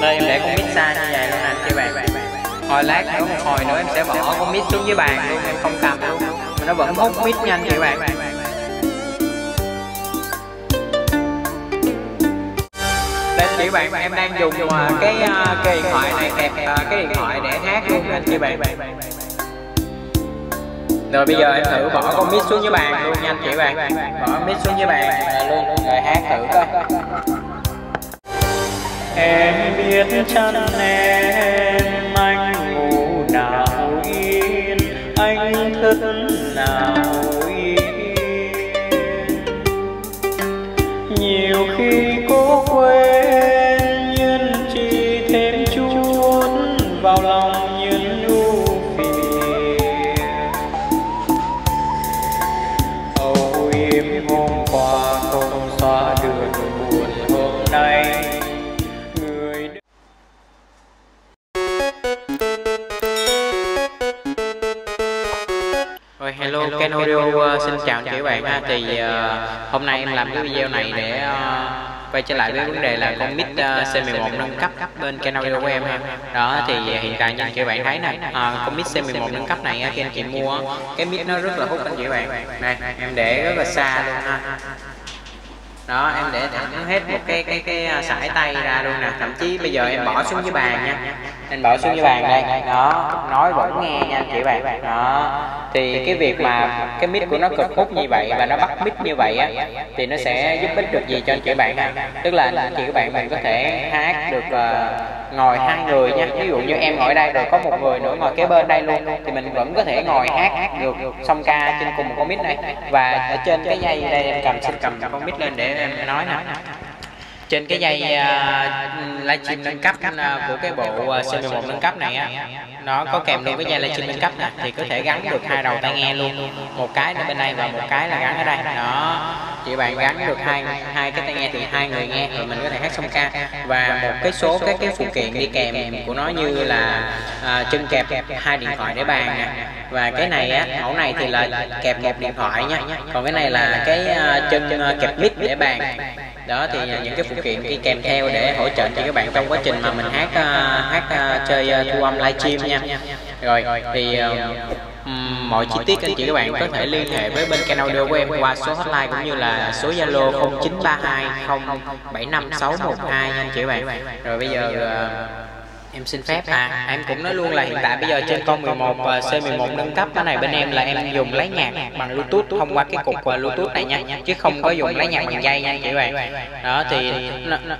đây em để con mít xa như vậy luôn nè chị bạn. Hồi lát nữa một hồi nữa em sẽ bỏ con mít xuống dưới bàn luôn em không cầm luôn. Mà nó vẫn hút mít nhanh chị bạn. Đây chị bạn em đang dùng à, cái à, cái điện thoại này kẹp à, cái điện thoại để hát luôn anh chị bạn. Rồi bây giờ em thử bỏ con mít xuống dưới bàn luôn nha anh chị bạn. Bỏ mít xuống dưới bàn à, luôn rồi hát thử coi em biết chắn em Thì uh, hôm nay em làm cái video này để uh, quay trở lại với vấn đề là con mic uh, C11 nâng cấp bên Ken Audio của em. Ha. Đó thì hiện tại như chị bạn thấy nè, uh, con mic C11 nâng cấp này khi anh chị mua cái mic nó rất là hút anh chị bạn. Đây, em để rất là xa luôn ha. Đó em để thẳng hết một cái cái cái sải tay ra luôn nè. Thậm chí bây giờ em bỏ xuống dưới bàn nha em bỏ xuống dưới bàn đây. đó. Nói vẫn nghe nha anh chị bạn. đó. Thì cái việc mà cái mic của nó cực hút như vậy và nó bắt mic như vậy á thì nó sẽ giúp ích được gì cho anh chị bạn ha tức là anh chị các bạn mình có thể hát được uh, ngồi hai người nha. ví dụ như em ngồi đây rồi có một người nữa ngồi kế bên đây luôn. thì mình vẫn có thể ngồi hát được song ca trên cùng một con mic này. và ở trên cái dây đây em cầm xin cầm con mic lên để em nói nè trên cái dây uh, livestream nâng cấp uh, của cái bộ uh, C11 nâng cấp này á nó có kèm luôn với dây livestream nâng cấp nè thì có thể gắn được hai đầu tai nghe luôn. một cái ở bên đây và một cái là gắn ở đây. Đó chị bạn gắn được hai hai cái tai nghe thì hai người nghe rồi mình có thể hát song ca. Và một cái số các cái phụ kiện đi kèm của nó như là uh, chân kẹp hai điện thoại để bàn nè và cái này á, mẫu này thì là kẹp kẹp điện thoại nha. Còn cái này là cái ờ, chân ờ, kẹp mic để bàn. Đó, thì những cái phụ kiện đi kèm theo để hỗ trợ cho các bạn trong quá trình mà mình hát ờ, hát chơi thu âm livestream nha. Rồi, thì mọi chi tiết anh chị các bạn có thể liên hệ với bên kênh audio của em qua số hotline cũng như là số zalo 0932075612 nha anh chị các bạn. Rồi bây giờ Em xin phép à em cũng nói luôn là hiện tại bây giờ trên con 11 uh, C11 nâng cấp cái này bên em là em dùng lấy nhạc bằng Bluetooth thông qua cái cục Bluetooth này nha chứ không có dùng lấy nhạc bằng dây nha anh chị bạn đó thì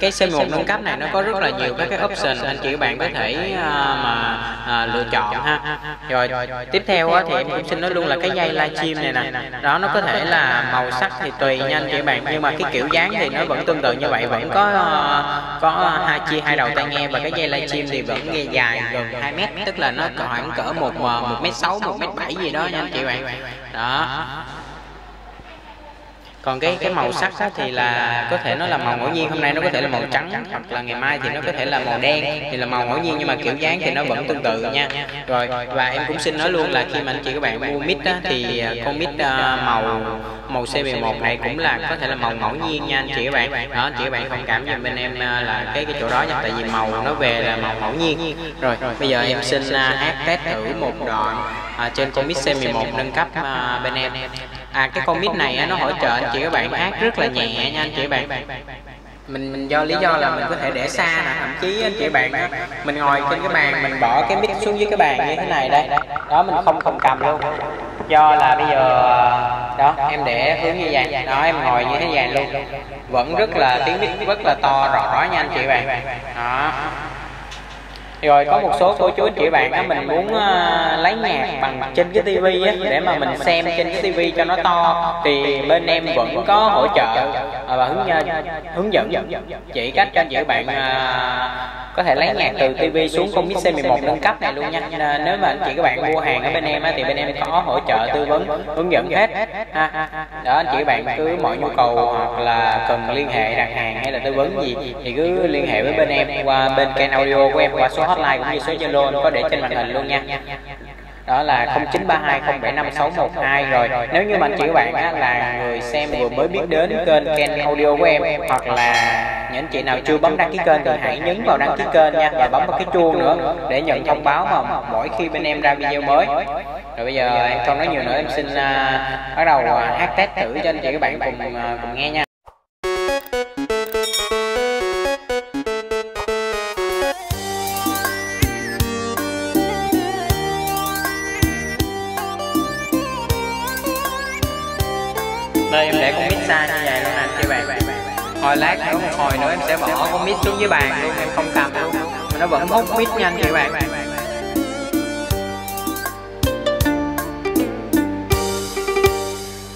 cái C11 nâng cấp này nó có rất là nhiều các cái option anh chị bạn có thể uh, mà uh, lựa chọn ha. rồi tiếp theo thì em cũng xin nói luôn là cái dây livestream này nè đó nó có thể là màu sắc thì tùy nha anh chị bạn nhưng mà cái kiểu dáng thì nó vẫn tương tự như vậy vẫn có có hai chia hai đầu tai nghe và cái dây livestream thì vẫn nghe dài gần 2 mét, tức là nó khoảng cỡ một một mét sáu, một mét bảy gì đó nha anh chị bạn. Đó còn cái cái màu sắc á, thì là có thể nó là màu ngẫu nhiên hôm nay nó có thể là màu trắng hoặc là ngày mai thì nó có thể là màu đen thì là màu ngẫu nhiên nhưng mà kiểu dáng thì nó vẫn tương tự nha. Rồi và em cũng xin nói luôn là khi mà anh chị các bạn mua mít á, thì con mít uh, màu màu C11 này cũng là có thể là màu ngẫu nhiên nha anh chị các bạn. Đó anh chị các bạn thông cảm giùm bên em uh, là cái cái chỗ đó nha tại vì màu nó về là màu ngẫu nhiên. Rồi bây giờ em xin hát test thử một đoạn trên con mít C11 nâng cấp bên em à cái con mic này á, nó hỗ trợ anh chị các bạn hát rất là nhẹ nha anh chị bạn mình mình do lý do là mình có thể để xa nè thậm chí anh chị bạn mình ngồi trên cái bàn mình bỏ cái mic xuống dưới cái bàn như thế này đây đó mình không không cầm luôn. Do là bây giờ đó em để hướng như vậy. Đó em ngồi như thế này luôn. Vẫn rất là tiếng mic rất là to rõ nha anh chị bạn. Đó rồi có một số cô chú anh chị bạn á mình muốn uh, lấy nhạc bằng trên cái tivi á để mà mình xem trên cái tivi cho nó to. thì bên em vẫn có hỗ trợ uh, và hướng hướng dẫn chỉ cách cho anh chị bạn uh, có thể lấy nhạc từ tivi xuống con mic C11 nâng cấp này luôn nha. Nếu mà anh chị các bạn mua hàng ở bên em á, thì bên em có hỗ trợ tư vấn hướng dẫn hết. Ha đó anh chị các bạn cứ mọi nhu cầu hoặc là cần liên hệ đặt hàng hay là tư vấn gì thì cứ liên hệ với bên em qua bên kênh audio của em qua số hotline cũng như số zalo có để trên màn hình luôn nha. Đó là 0932075612 rồi. Nếu như mà chị bạn á, là người xem vừa mới biết đến kênh Ken Audio của em hoặc là những anh chị nào chưa bấm đăng ký kênh thì hãy nhấn vào đăng ký kênh nha và bấm vào cái chuông nữa để nhận thông báo mà mỗi khi bên em ra video mới. rồi bây giờ em không nói nhiều nữa em xin uh, bắt đầu uh, hát test thử cho anh chị các bạn cùng uh, cùng nghe nha. Đây em để con mic xa như vậy luôn nè anh chị bạn hồi lát nữa, một hồi nữa em sẽ bỏ con mít xuống dưới bàn luôn, em không cầm luôn mà nó vẫn hút mít nhanh chị bạn.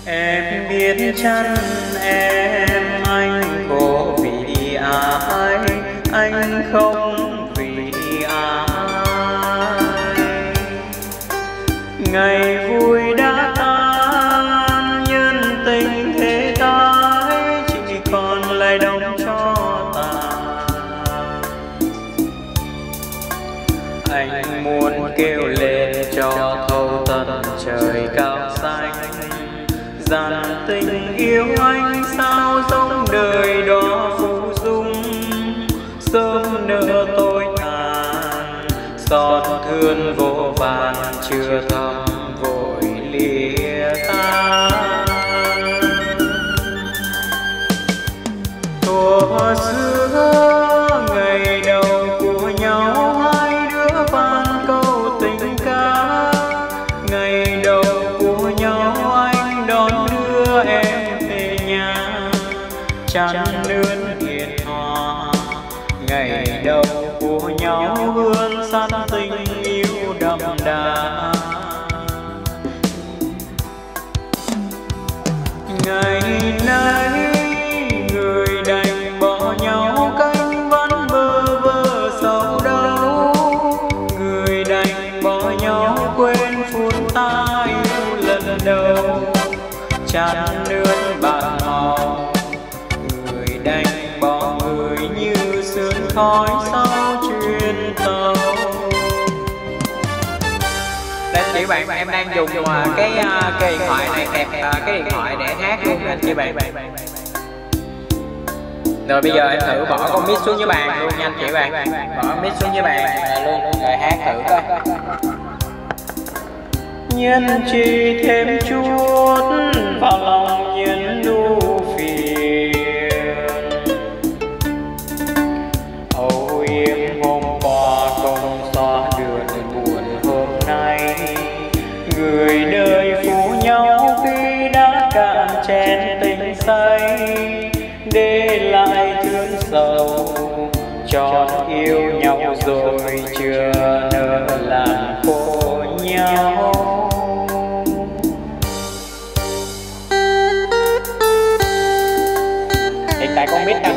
Em biết chắn em anh cô vì ai, anh không chưa thăm vội lìa tan thuở xưa, ngày đầu của nhau, hai đứa van câu tình ca. Ngày đầu của nhau, anh đón đưa em về nhà. Chăn nương hiền hòa. Ngày đầu của nhau, hương săn tình khói sau chuyến tàu đây chị bạn em đang dùng uh, cái uh, cái điện thoại này kẹp uh, cái điện thoại để hát luôn anh chị bạn. Rồi bây giờ em thử bỏ con mic xuống dưới bàn luôn nha anh chị bạn. Bỏ mic xuống dưới bàn luôn rồi hát thử coi. Nhân chi thêm chút vào lòng nhân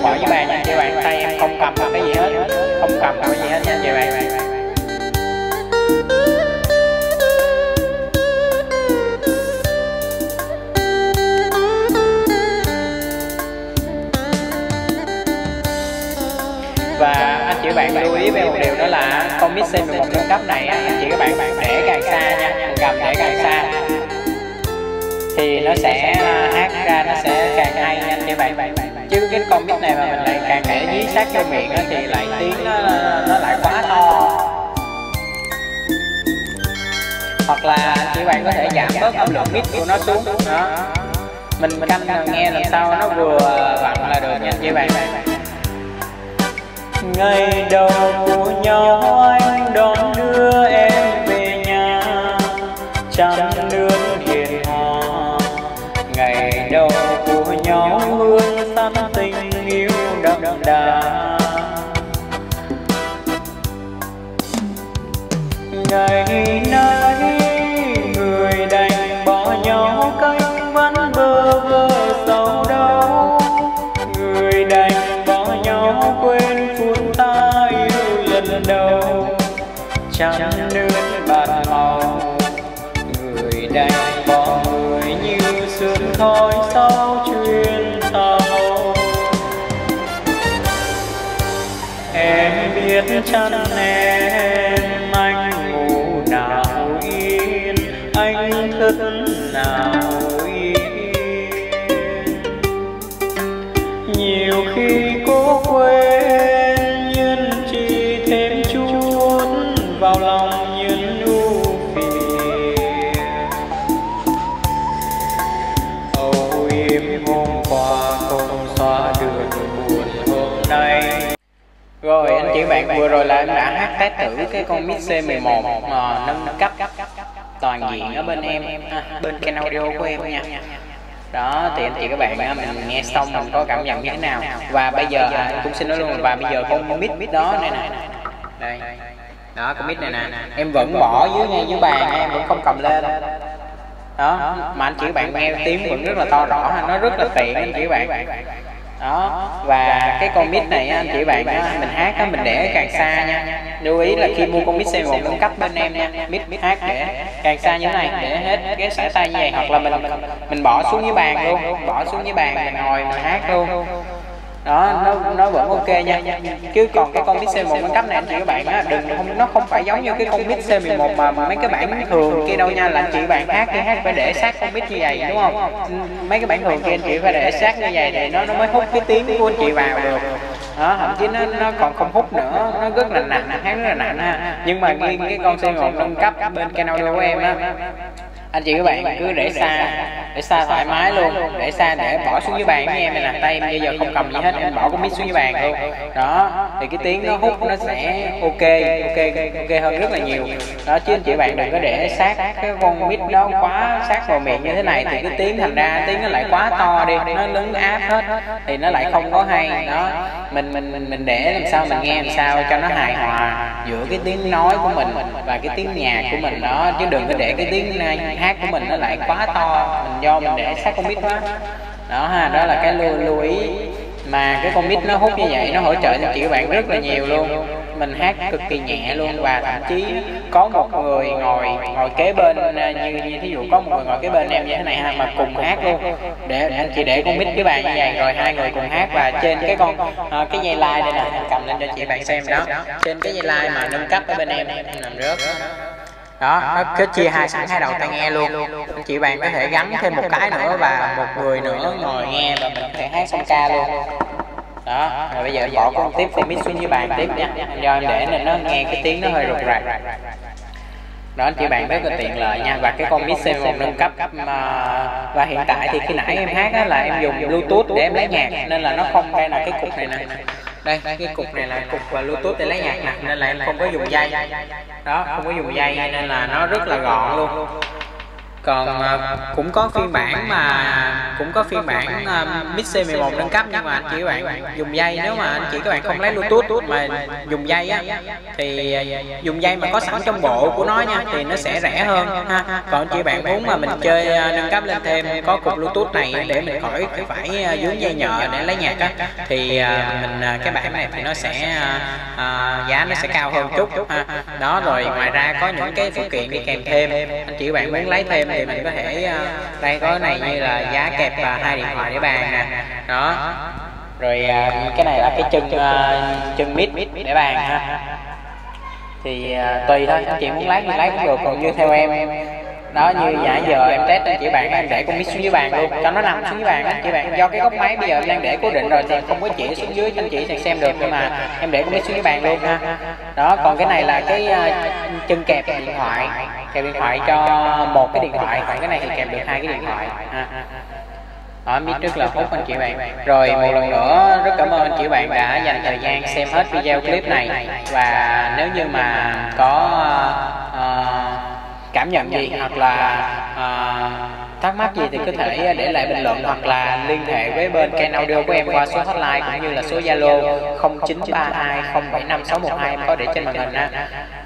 bỏ với bạn nha anh chị bạn. Tay em không cầm vào cái gì hết. Không cầm vào cái gì hết nha anh chị bạn. Và anh chị bạn lưu ý về một điều đó là con mic C11 nâng cấp này anh chị các bạn để càng xa nha, cầm để càng xa. Thì nó sẽ à, hát ra nó sẽ càng hay nha anh chị bạn chứ cái con mic này mà mình lại càng để dí sát vô miệng á, thì lại tiếng nó nó lại quá to. Hoặc là anh chị bạn có thể giảm bớt âm lượng mic của nó xuống. Đó. Mình mình canh nghe làm sao nó vừa vặn là được nha anh chị bạn. Ngày đầu của nhau anh đón đưa em đâu chẳng nước bạc màu người đây bỏ người như sương khói sau chuyến tàu. Em biết chắn em bạn, vừa rồi là em đã hát test thử cái con mix C11 mà nâng cấp toàn diện ở bên em bên kênh audio của em nha. Đó, thì anh chị các bạn à, mình nghe xong mình có cảm nhận như thế nào? Và bây giờ à, em cũng xin nói luôn, và bây giờ con mic mic đó này nè. Đây. Đó, con mic này nè. Em vẫn bỏ dưới ngay dưới bàn, em vẫn không cầm lên. Đó, mà anh chị các bạn nghe tiếng vẫn rất là to rõ nó rất là tiện anh chị các bạn đó. Và cái con mic này anh chị bạn á, mình hát á, mình để càng xa nha. Lưu ý là khi mua con mic C1 cung cấp bên em nha. Mic hát để càng xa như thế này để hết cái sải tay như vậy hoặc là mình mình bỏ xuống dưới bàn luôn. Bỏ xuống dưới bàn mình ngồi mình hát luôn đó nó nó vẫn ok nha. Chứ còn cái con mic C1 nâng cấp này anh chị các bạn á đừng không nó không phải giống như cái con mic C11 mà mấy cái bản thường kia đâu nha. Là anh chị bạn hát thì hát phải để sát con mix như vậy đúng không? Mấy cái bản thường kia anh chị phải để sát như vậy thì nó nó mới hút cái tiếng của anh chị vào được. Đó thậm chí nó nó còn không hút nữa. Nó rất là nặng hát rất là nặng ha. Nhưng mà cái, cái con C1 nâng cấp bên kênh audio của em á anh chị các bạn cứ để xa để xa thoải mái luôn, để xa để bỏ xuống dưới bàn với em này nè tay em bây giờ không cầm gì hết, em bỏ cái mic xuống dưới bàn luôn. Đó, thì cái tiếng nó hút nó sẽ ok ok ok hơn rất là nhiều. Đó, chứ anh chị bạn đừng có để sát cái con mic nó quá sát vào miệng như thế này, thì cái tiếng thành ra tiếng nó lại quá to đi, nó lớn áp hết, thì nó lại không có hay. Đó, mình mình mình mình để làm sao mình nghe làm sao cho nó hài hòa giữa cái tiếng nói của mình và cái tiếng nhạc của mình. Đó, chứ đừng có để cái tiếng này hát của mình nó lại quá to. Mình do mình để sát con mic quá. Đó ha đó là cái lưu, lưu ý. Mà cái con mic nó hút như vậy nó hỗ trợ cho chị bạn rất là nhiều luôn. Mình hát cực kỳ nhẹ luôn và thậm chí có một người ngồi ngồi kế bên à, như như thí dụ có một người ngồi kế bên em như thế này ha mà cùng hát luôn. Để, để anh chị để con mic với bạn như vậy rồi hai người cùng hát và trên cái con à, cái dây like đây nè cầm lên cho chị bạn xem đó. Trên cái dây like mà nâng cấp ở bên em làm rớt đó nó kết chia hai sẵn hai đầu tai nghe luôn. chị bạn có thể gắn thêm một cái nữa và một người nữa ngồi nghe và mình có thể hát song ca luôn. Đó rồi bây giờ bỏ con tiếp con mix xuống dưới bàn tiếp nha. Do em để nên nó nghe cái tiếng nó hơi rụt rạc. Đó chị bạn rất là tiện lợi nha. Và cái con mix C1 nâng cấp mà và hiện tại thì khi nãy em hát á, là em dùng bluetooth để em lấy nhạc nên là nó không đây là cái cục này nè đây cái cục này là cục bluetooth để lấy nhạc nè nên là em không có dùng dây. Đó không có dùng dây nên là nó rất là gọn luôn còn uh, cũng có phiên bản mà cũng có phiên bản uh, Mix C11 nâng cấp nhưng mà anh chị các bạn dùng dây. Nếu mà anh chị các bạn không lấy Bluetooth mà dùng dây á thì dùng dây mà có sẵn trong bộ của nó nha thì nó sẽ rẻ hơn ha. Còn anh chị bạn muốn mà mình chơi uh, nâng cấp lên thêm có cục Bluetooth này để mình khỏi phải dướng dây nhợ để lấy nhạc á thì uh, mình uh, cái bản này thì nó sẽ uh, giá nó sẽ cao hơn chút ha. Đó rồi ngoài ra có những cái phụ kiện đi kèm thêm. Anh chị bạn muốn lấy thêm thì mình có thể ờ, đây có này như là giá kẹp và hai điện thoại để bàn nè. Đó. Rồi ờ, cái này là cái chân ờ, chân mít để bàn ha. Thì tùy thôi anh chị muốn lấy thì lấy cũng được. Còn như theo em đó như nãy giờ em test anh chị bạn em để con mít xuống dưới bàn luôn. Cho nó nằm xuống dưới bàn anh chị bạn. Do cái góc máy bây giờ em đang để cố định rồi thì không có chỉ xuống dưới cho anh chị xem được nhưng mà em để con mít xuống dưới bàn luôn ha. Đó còn cái này là cái uh, chân kẹp điện thoại kèm điện thoại cho một cái điện thoại. Còn cái này thì kèm được hai cái điện thoại. Ha ở biết rất là hút anh chị bạn. Rồi một lần nữa rất cảm ơn anh chị bạn đã dành thời gian xem hết video clip này. Và nếu như mà có uh, cảm nhận gì hoặc là uh, thắc mắc gì thì có thể để lại bình luận hoặc là liên hệ với bên kênh audio của em qua số hotline cũng như là số Zalo 0932075612 em có để trên màn hình ha.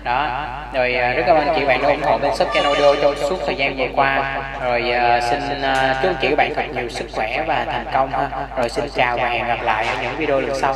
Đó. Rồi à, rất cảm ơn chị bạn đã ủng hộ bên shop kênh audio trong suốt thời gian vừa qua. Rồi à, xin à, chúc chị các bạn thật nhiều sức khỏe và thành công ha. Rồi, xin chào và hẹn gặp lại ở những video lần sau.